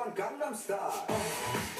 on Gangnam Style.